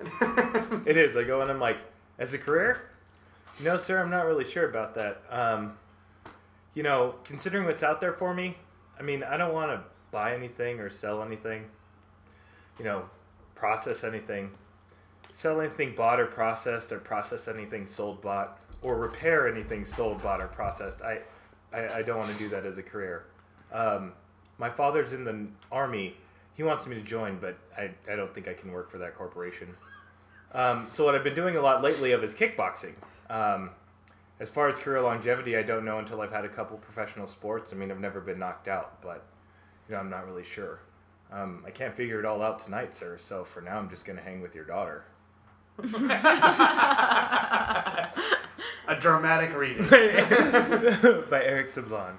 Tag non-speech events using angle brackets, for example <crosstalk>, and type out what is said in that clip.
<laughs> it is. I go and I'm like, as a career, no, sir, I'm not really sure about that. Um, you know, considering what's out there for me, I mean, I don't want to buy anything or sell anything. You know, process anything, sell anything bought or processed, or process anything sold, bought, or repair anything sold, bought, or processed. I, I, I don't want to do that as a career. Um, my father's in the army. He wants me to join, but I, I don't think I can work for that corporation. Um, so what I've been doing a lot lately of is kickboxing. Um, as far as career longevity, I don't know until I've had a couple professional sports. I mean, I've never been knocked out, but you know, I'm not really sure. Um, I can't figure it all out tonight, sir. So for now, I'm just gonna hang with your daughter. <laughs> A dramatic reading. <laughs> By Eric Sablan.